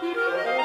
Música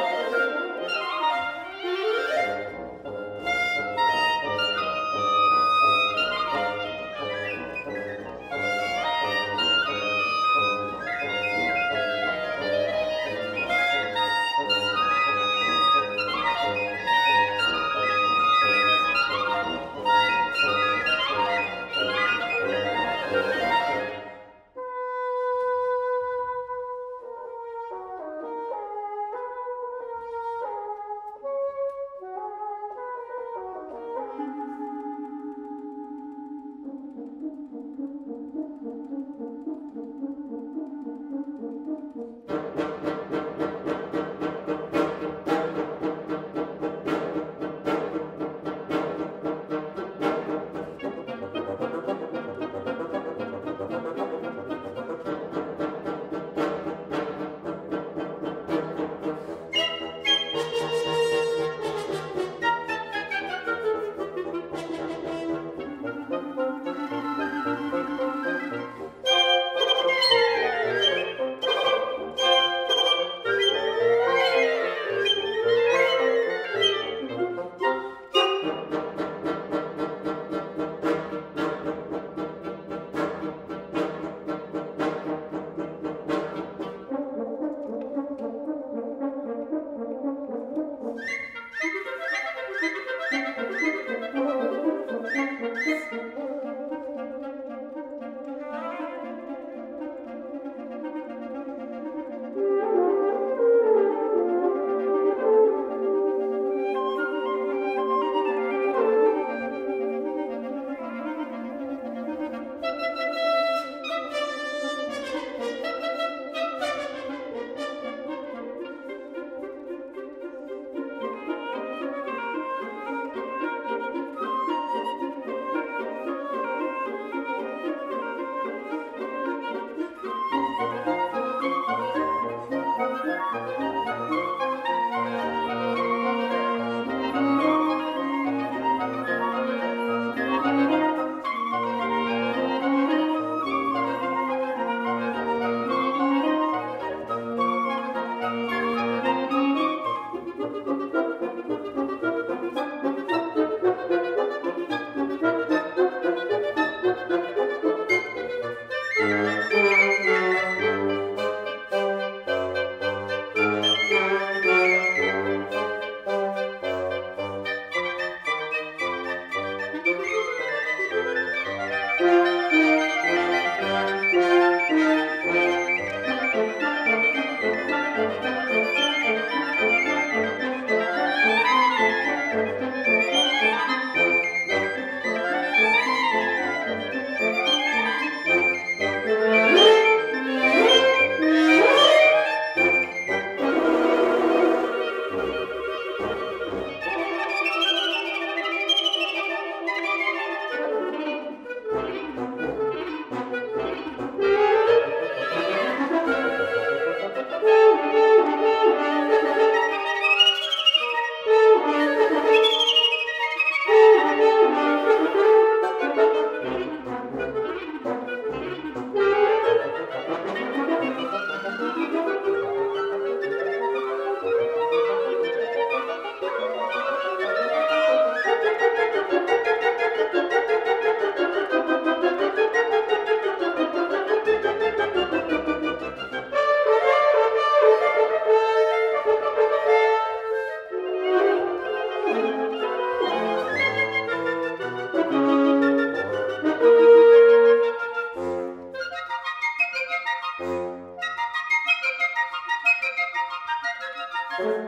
Thank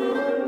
you.